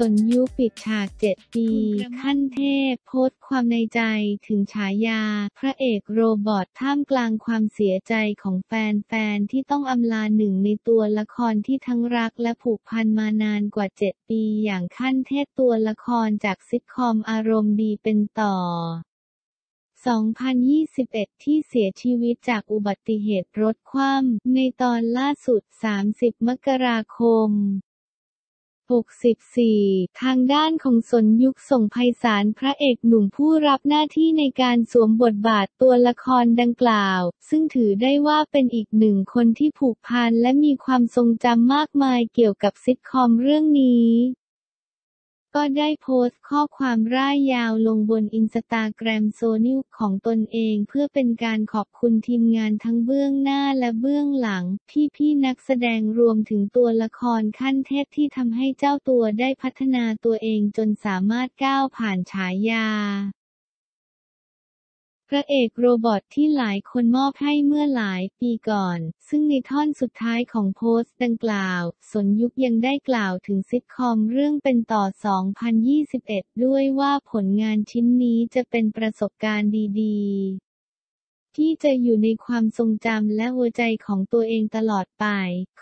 สนยุปิดฉาก7ปี ขั้นเทพ โพสต์ความในใจถึงฉายา พระเอกโรบอทท่ามกลางความเสียใจของแฟนๆ ที่ต้องอำลาหนึ่งในตัวละครที่ทั้งรักและผูกพันมานานกว่า7ปีอย่างขั้นเทพตัวละครจากซิทคอมอารมณ์ดีเป็นต่อ2021 ที่เสียชีวิตจากอุบัติเหตุรถคว่ำในตอนล่าสุด 30 มกราคม 64 ทางด้านของสนยุคส่งไพศาลพระเอกหนุ่มผู้รับหน้าที่ในการสวมบทบาทตัวละครดังกล่าว ซึ่งถือได้ว่าเป็นอีกหนึ่งคนที่ผูกพันและมีความทรงจำมากมายเกี่ยวกับซิทคอมเรื่องนี้ ก็ได้โพสต์ข้อความร่ายยาวลงบนอินสตาแกรมโซนิวของตนเองเพื่อเป็นการขอบคุณทีมงานทั้งเบื้องหน้าและเบื้องหลัง พี่ๆนักแสดงรวมถึงตัวละครขั้นเทพที่ทำให้เจ้าตัวได้พัฒนาตัวเองจนสามารถก้าวผ่านฉายา พระเอกโรบอทที่หลายคนมอบให้เมื่อหลายปีก่อน ซึ่งในท่อนสุดท้ายของโพสต์ดังกล่าว สนยุคยังได้กล่าวถึงซิทคอมเรื่องเป็นต่อ 2021 ด้วยว่าผลงานชิ้นนี้จะเป็นประสบการณ์ดีๆ ที่จะอยู่ในความทรงจำและหัวใจของตัวเองตลอดไป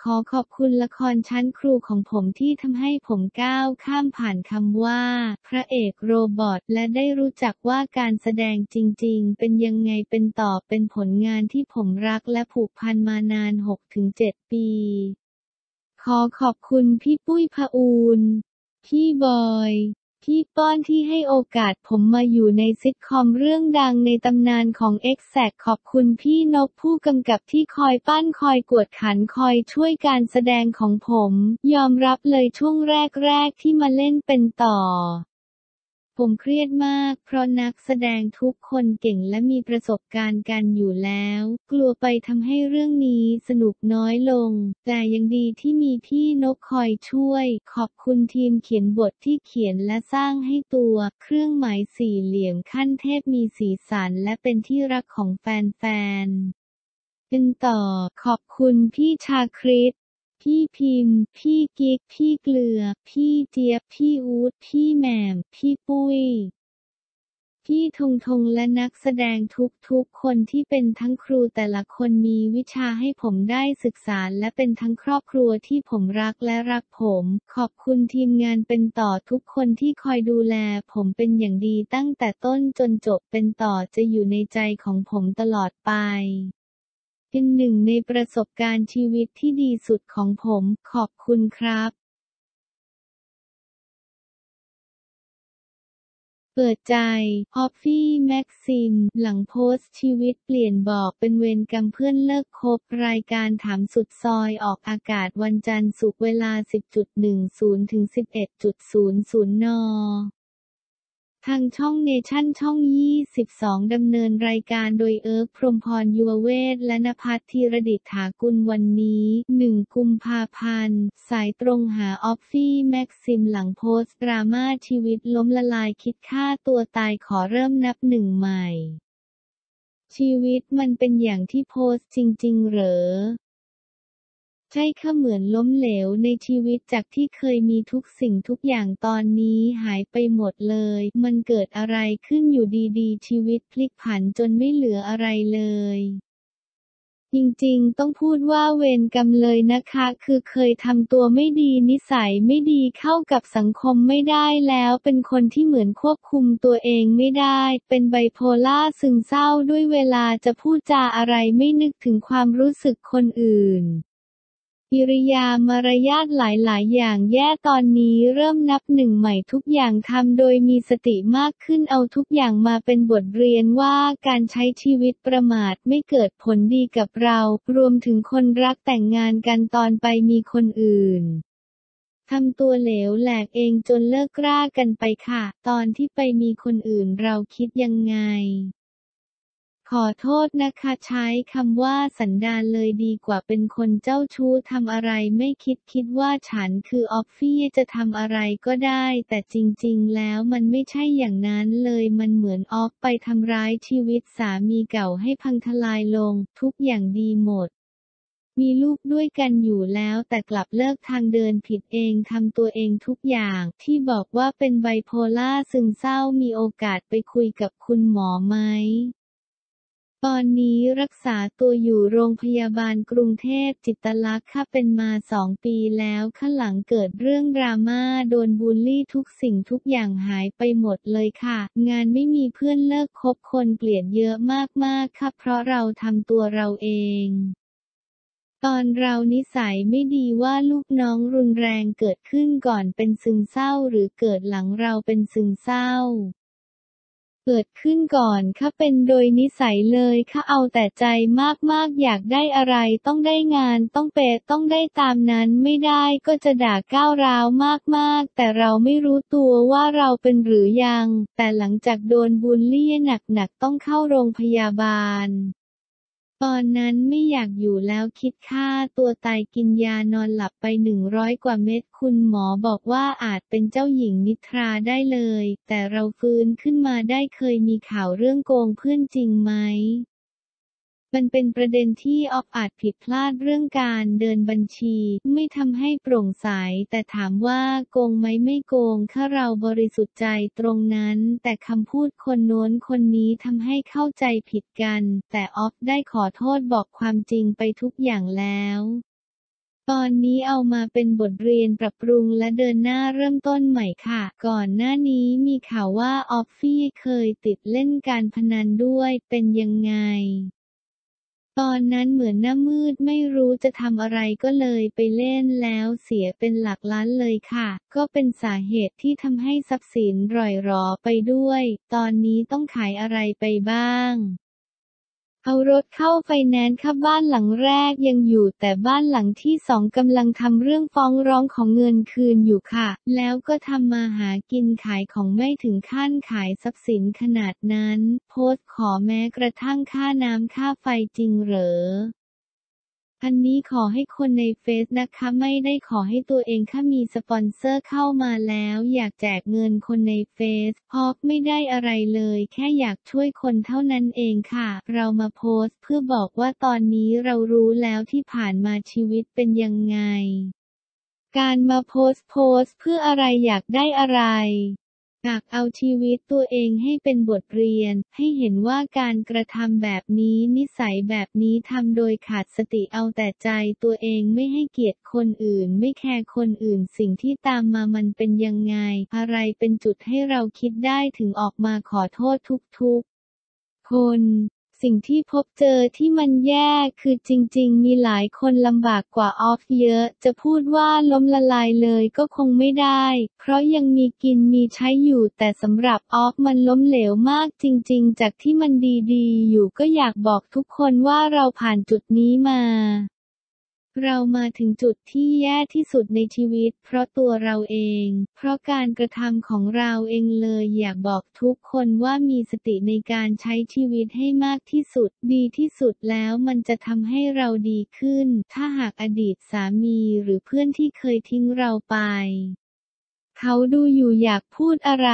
ขอขอบคุณละครชั้นครูของผมที่ทำให้ผมก้าวข้ามผ่านคำว่า พระเอกโรบอทและได้รู้จักว่าการแสดงจริง ๆ เป็นยังไงเป็นต่อเป็นผลงานที่ผมรักและผูกพันมานาน 6-7 ปี ขอขอบคุณพี่ปุ้ยพะอูนพี่บอย พี่ป้อนที่ให้โอกาสผมมาอยู่ในซิทคอมเรื่องดังในตำนานของ e x a c t ขอบคุณพี่นกผู้กำกับที่คอยปั้นคอยกวดขันคอยช่วยการแสดงของผม ยอมรับเลยช่วงแรกๆที่มาเล่นเป็นต่อ ผมเครียดมาก เพราะนักแสดงทุกคนเก่งและมีประสบการณ์กันอยู่แล้ว กลัวไปทำให้เรื่องนี้สนุกน้อยลง แต่ยังดีที่มีพี่นกคอยช่วย ขอบคุณทีมเขียนบทที่เขียนและสร้างให้ตัว เครื่องหมายสี่เหลี่ยมขั้นเทพมีสีสันและเป็นที่รักของแฟนๆเป็นต่อขอบคุณพี่ชาคริต พี่พิมพ์ พี่กิ๊ก พี่เกลือ พี่เจี๊ยบ พี่อู๊ดพี่แหม่ม พี่ปุ้ย พี่ธงธงและนักแสดงทุกๆ คนที่เป็นทั้งครูแต่ละคนมีวิชาให้ผมได้ศึกษาและเป็นทั้งครอบครัวที่ผมรักและรักผม ขอบคุณทีมงานเป็นต่อทุกคนที่คอยดูแล ผมเป็นอย่างดีตั้งแต่ต้นจนจบเป็นต่อจะอยู่ในใจของผมตลอดไป เป็นหนึ่งในประสบการณ์ชีวิตที่ดีสุดของผม ขอบคุณครับเปิดใจ ออฟฟี่แม็กซิม หลังโพสต์ชีวิตเปลี่ยนบอกเป็นเวรกรรมเพื่อนเลิกคบ รายการถามสุดซอยออกอากาศวันจันทร์ศุกร์เวลา 10.10ถึง11.00 น ทางช่องเนชั่นช่อง 22 ดำเนินรายการโดยเอิร์กพรมพรยุวเวศและนภัสธีรดิษฐากุลวันนี้ 1 กุมภาพันธ์ สายตรงหาออฟฟี่แม็กซิมหลังโพสต์ดราม่าชีวิตล้มละลายคิดฆ่าตัวตายขอเริ่มนับหนึ่งใหม่ ชีวิตมันเป็นอย่างที่โพสต์จริง ๆ เหรอ ใช่ค่ะเหมือนล้มเหลวในชีวิตจากที่เคยมีทุกสิ่งทุกอย่างตอนนี้หายไปหมดเลย มันเกิดอะไรขึ้นอยู่ดีๆ ชีวิตพลิกผันจนไม่เหลืออะไรเลยจริงๆ ต้องพูดว่าเวรกรรมเลยนะคะ คือเคยทำตัวไม่ดีนิสัยไม่ดีเข้ากับสังคมไม่ได้แล้ว เป็นคนที่เหมือนควบคุมตัวเองไม่ได้ เป็นไบโพล่าซึมเศร้าด้วยเวลาจะพูดจาอะไรไม่นึกถึงความรู้สึกคนอื่น กิริยามารยาทหลาย ๆ อย่างแย่ตอนนี้เริ่มนับหนึ่งใหม่ทุกอย่างทำโดยมีสติมากขึ้นเอาทุกอย่างมาเป็นบทเรียนว่าการใช้ชีวิตประมาทไม่เกิดผลดีกับเรา รวมถึงคนรักแต่งงานกันตอนไปมีคนอื่นทำตัวเหลวแหลกเองจนเลิกกล้ากันไปค่ะ ตอนที่ไปมีคนอื่นเราคิดยังไง ขอโทษนะคะใช้คำว่าสันดานเลยดีกว่าเป็นคนเจ้าชู้ทำอะไรไม่คิดคิดว่าฉันคือออฟฟี่จะทำอะไรก็ได้ แต่จริงๆ แล้วมันไม่ใช่อย่างนั้นเลยมันเหมือนออฟไปทำร้ายชีวิตสามีเก่าให้พังทลายลง ทุกอย่างดีหมด มีลูกด้วยกันอยู่แล้วแต่กลับเลิกทางเดินผิดเองทำตัวเองทุกอย่าง ที่บอกว่าเป็นไบโพล่าซึมเศร้ามีโอกาสไปคุยกับคุณหมอไหม ตอนนี้รักษาตัวอยู่โรงพยาบาลกรุงเทพจิตลักษณ์ค่ะเป็นมาสองปีแล้วข้างหลังเกิดเรื่องดราม่าโดนบูลลี่ทุกสิ่งทุกอย่างหายไปหมดเลยค่ะ งานไม่มีเพื่อนเลิกคบคนเกลียดเยอะมากๆค่ะเพราะเราทำตัวเราเองตอนเรานิสัยไม่ดีว่าลูกน้องรุนแรงเกิดขึ้นก่อนเป็นซึมเศร้าหรือเกิดหลังเราเป็นซึมเศร้า เกิดขึ้นก่อนค่ะเป็นโดยนิสัยเลยค่ะเอาแต่ใจมากๆ อยากได้อะไรต้องได้งานต้องเปต้องได้ตามนั้นไม่ได้ก็จะด่าก้าวร้าวมากๆ แต่เราไม่รู้ตัวว่าเราเป็นหรือยัง แต่หลังจากโดนบูลลี่หนักๆ ต้องเข้าโรงพยาบาล ตอนนั้นไม่อยากอยู่แล้วคิดฆ่าตัวตายกินยานอนหลับไปหนึ่งร้อยกว่าเม็ดคุณหมอบอกว่าอาจเป็นเจ้าหญิงนิทราได้เลย แต่เราฟื้นขึ้นมาได้เคยมีข่าวเรื่องโกงเพื่อนจริงไหม มันเป็นประเด็นที่ออฟอาจผิดพลาดเรื่องการเดินบัญชี ไม่ทำให้โปร่งใส แต่ถามว่าโกงไหมไม่โกงถ้าเราบริสุทธิ์ใจตรงนั้น แต่คำพูดคนโน้นคนนี้ทำให้เข้าใจผิดกัน แต่ออฟได้ขอโทษบอกความจริงไปทุกอย่างแล้วตอนนี้เอามาเป็นบทเรียนปรับปรุงและเดินหน้าเริ่มต้นใหม่ค่ะ ก่อนหน้านี้มีข่าวว่าออฟฟี่เคยติดเล่นการพนันด้วยเป็นยังไง ตอนนั้นเหมือนหน้ามืดไม่รู้จะทำอะไรก็เลยไปเล่นแล้วเสียเป็นหลักล้านเลยค่ะ ก็เป็นสาเหตุที่ทำให้ทรัพย์สินร่อยรอไปด้วย ตอนนี้ต้องขายอะไรไปบ้าง เอารถเข้าไฟแนนซ์ค่ะบ้านหลังแรกยังอยู่แต่บ้านหลังที่สองกำลังทำเรื่องฟ้องร้องของเงินคืนอยู่ค่ะ แล้วก็ทำมาหากินขายของไม่ถึงขั้นขายทรัพย์สินขนาดนั้น โพสต์ขอแม้กระทั่งค่าน้ำค่าไฟจริงเหรอ อันนี้ขอให้คนในเฟซนะคะไม่ได้ขอให้ตัวเองค่ะมีสปอนเซอร์เข้ามาแล้ว อยากแจกเงินคนในเฟซพอกไม่ได้อะไรเลย แค่อยากช่วยคนเท่านั้นเองค่ะ เรามาโพสต์เพื่อบอกว่าตอนนี้เรารู้แล้วที่ผ่านมาชีวิตเป็นยังไง การมาโพสต์โพสต์เพื่ออะไรอยากได้อะไร หากเอาชีวิตตัวเองให้เป็นบทเรียน ให้เห็นว่าการกระทำแบบนี้นิสัยแบบนี้ทำโดยขาดสติเอาแต่ใจตัวเองไม่ให้เกียรติคนอื่น ไม่แคร์คนอื่นสิ่งที่ตามมามันเป็นยังไง อะไรเป็นจุดให้เราคิดได้ถึงออกมาขอโทษทุกๆ คน สิ่งที่พบเจอที่มันแย่คือจริง ๆ มีหลายคนลำบากกว่าออฟเยอะ จะพูดว่าล้มละลายเลยก็คงไม่ได้ เพราะยังมีกินมีใช้อยู่ แต่สำหรับออฟมันล้มเหลวมากจริง ๆ จากที่มันดี ๆ อยู่ก็อยากบอกทุกคนว่าเราผ่านจุดนี้มา เรามาถึงจุดที่แย่ที่สุดในชีวิต เพราะตัวเราเอง เพราะการกระทำของเราเองเลยอยากบอกทุกคนว่ามีสติในการใช้ชีวิตให้มากที่สุด ดีที่สุดแล้วมันจะทำให้เราดีขึ้น ถ้าหากอดีตสามีหรือเพื่อนที่เคยทิ้งเราไป เขาดูอยู่อยากพูดอะไร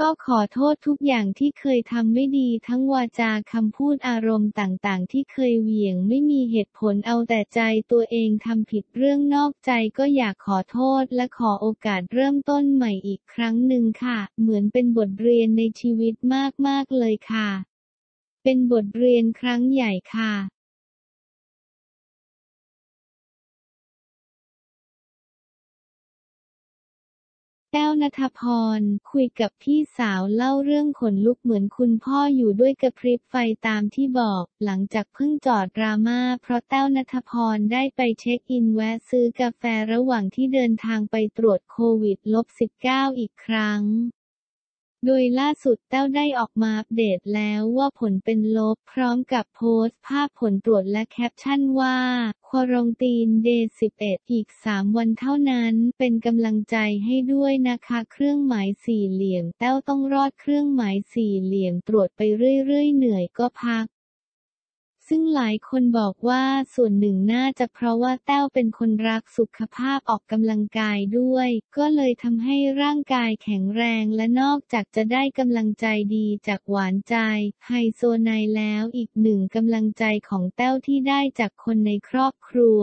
ก็ขอโทษทุกอย่างที่เคยทำไม่ดีทั้งวาจาคำพูดอารมณ์ต่างๆ ที่เคยเหวี่ยงไม่มีเหตุผลเอาแต่ใจตัวเองทำผิดเรื่องนอกใจก็อยากขอโทษและขอโอกาสเริ่มต้นใหม่อีกครั้งหนึ่งค่ะ เหมือนเป็นบทเรียนในชีวิตมากๆเลยค่ะ เป็นบทเรียนครั้งใหญ่ค่ะ แต้วนัทพร คุยกับพี่สาวเล่าเรื่องขนลุกเหมือนคุณพ่ออยู่ด้วยกระพริบไฟตามที่บอก หลังจากเพิ่งจอดดราม่าเพราะแต้วนัทพรได้ไปเช็คอินแวะซื้อกาแฟระหว่างที่เดินทางไปตรวจโควิด -19 อีกครั้ง โดยล่าสุดแต้วได้ออกมาอัปเดตแล้วว่าผลเป็นลบพร้อมกับโพสต์ภาพผลตรวจและแคปชั่นว่าควรงตีนเดย์11 อีก 3 วันเท่านั้นเป็นกำลังใจให้ด้วยนะคะ เครื่องหมายสี่เหลี่ยม แต้วต้องรอดเครื่องหมายสี่เหลี่ยมตรวจไปเรื่อยๆ เหนื่อยก็พัก ซึ่งหลายคนบอกว่าส่วนหนึ่งน่าจะเพราะว่าแต้วเป็นคนรักสุขภาพออกกำลังกายด้วย ก็เลยทำให้ร่างกายแข็งแรงและนอกจากจะได้กำลังใจดีจากหวานใจ ไฮโซไนแล้วอีกหนึ่งกำลังใจของแต้วที่ได้จากคนในครอบครัว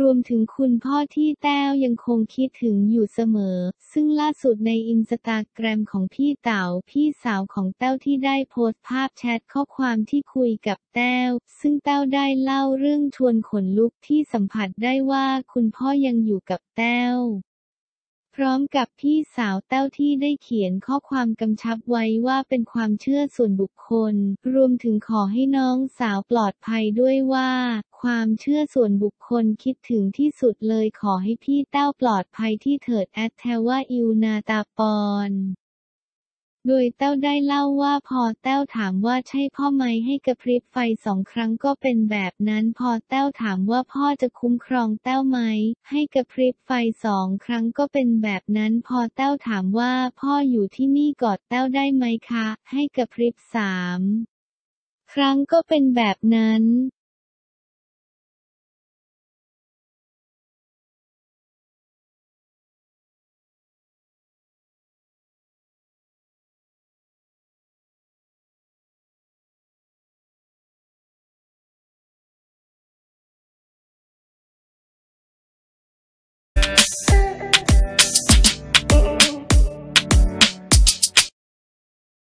รวมถึงคุณพ่อที่แต้วยังคงคิดถึงอยู่เสมอ ซึ่งล่าสุดในอินสตาแกรมของพี่เต๋าพี่สาวของแต้วที่ได้โพสต์ภาพแชทข้อความที่คุยกับแต้ว ซึ่งแต้วได้เล่าเรื่องชวนขนลุกที่สัมผัสได้ว่าคุณพ่อยังอยู่กับแต้วพร้อมกับพี่สาวแต้วที่ได้เขียนข้อความกำชับไว้ว่าเป็นความเชื่อส่วนบุคคล รวมถึงขอให้น้องสาวปลอดภัยด้วยว่า ความเชื่อส่วนบุคคลคิดถึงที่สุดเลยขอให้พี่แต้วปลอดภัยที่เถิดแอดแทว่าอิวนาตาปอนโดยแต้วได้เล่าว่าพอแต้วถามว่าใช่พ่อไหมให้กระพริบไฟสองครั้งก็เป็นแบบนั้นพอแต้วถามว่าพ่อจะคุ้มครองแต้วไหมให้กระพริบไฟสองครั้งก็เป็นแบบนั้นพอแต้วถามว่าพ่ออยู่ที่นี่กอดแต้วได้ไหมคะ ให้กระพริบสามครั้งก็เป็นแบบนั้น